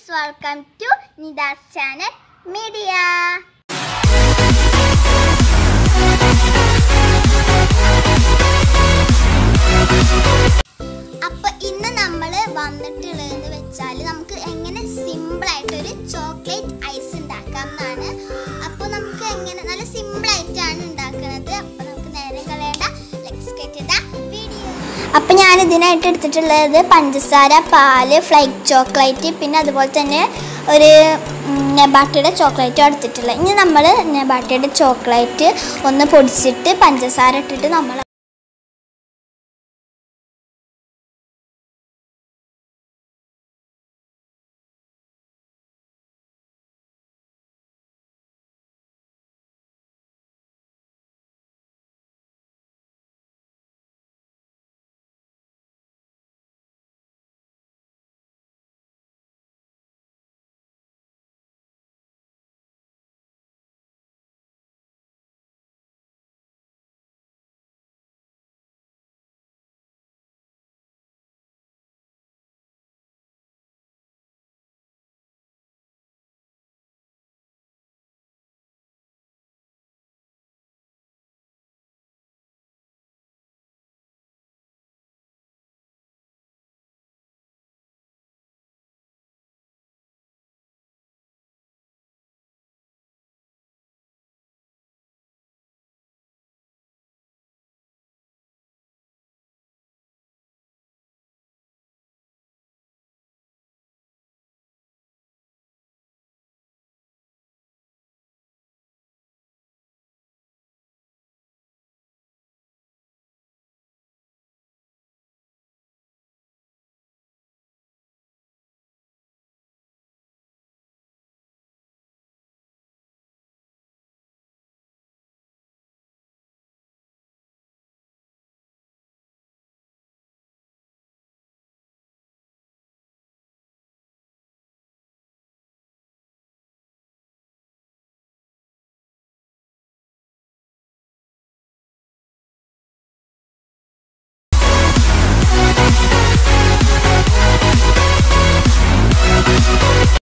Friends welcome to Nidas channel media അപ്പൊ ഇന്ന് നമ്മൾ വന്നിട്ടുള്ളതെന്ന് വെച്ചാൽ നമുക്ക് എങ്ങനെ സിമ്പിൾ ആയിട്ട് ഒരു ചോക്ലേറ്റ് അപ്പോൾ ഞാൻ ഇതിനായിട്ട് എടുത്തിട്ടുള്ളത് പഞ്ചസാര പാൽ ഫ്ലൈക്ക് ചോക്ലേറ്റ് പിന്നെ അതുപോലെ തന്നെ ഒരു നെബാട്ടയുടെ ചോക്ലേറ്റും എടുത്തിട്ടുള്ളത്. ഇനി നമ്മൾ നെബാട്ടയുടെ ചോക്ലേറ്റ് ഒന്ന് പൊടിച്ചിട്ട് പഞ്ചസാര ഇട്ടിട്ട് നമ്മൾ